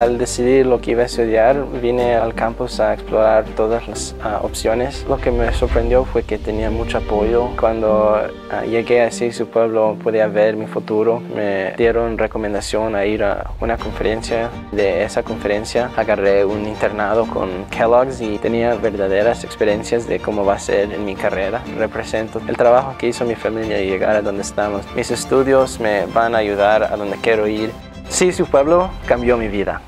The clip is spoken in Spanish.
Al decidir lo que iba a estudiar, vine al campus a explorar todas las ah, opciones. Lo que me sorprendió fue que tenía mucho apoyo. Cuando ah, llegué a su pueblo podía ver mi futuro. Me dieron recomendación a ir a una conferencia. De esa conferencia agarré un internado con Kellogg's y tenía verdaderas experiencias de cómo va a ser en mi carrera. Represento el trabajo que hizo mi familia y llegar a donde estamos. Mis estudios me van a ayudar a donde quiero ir. Sí, su pueblo cambió mi vida.